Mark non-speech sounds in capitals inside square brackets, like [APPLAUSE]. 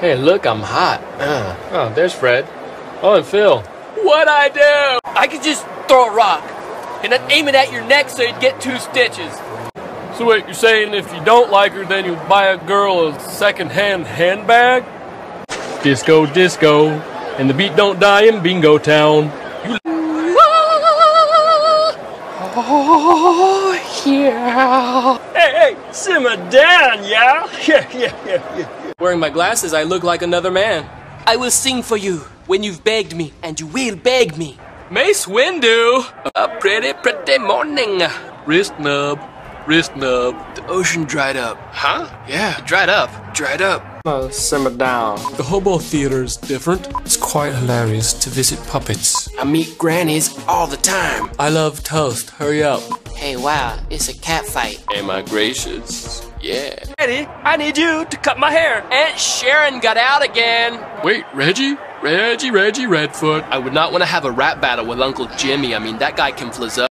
Hey, look, I'm hot. Uh, oh, there's Fred. Oh, and Phil. What I do? I could just throw a rock and I'd aim it at your neck so you'd get two stitches. So wait, you're saying if you don't like her, then you buy a girl a second-hand handbag? Disco, disco, and the beat don't die in Bingo Town. You Oh, yeah. Hey, hey, simmer down, yeah? [LAUGHS] Yeah, yeah, yeah, yeah. Wearing my glasses, I look like another man. I will sing for you when you've begged me, and you will beg me. Mace Windu! A pretty, pretty morning. Wrist nub, wrist nub. The ocean dried up. Huh? Yeah, dried up, dried up. Uh, simmer down. The Hobo Theater's different. It's quite hilarious to visit puppets. I meet grannies all the time. I love toast. Hurry up. Hey, wow, it's a cat fight. Am I gracious? Yeah. Eddie, I need you to cut my hair. Aunt Sharon got out again. Wait, Reggie? Reggie, Reggie Redfoot. I would not want to have a rap battle with Uncle Jimmy. I mean, that guy can flizz up.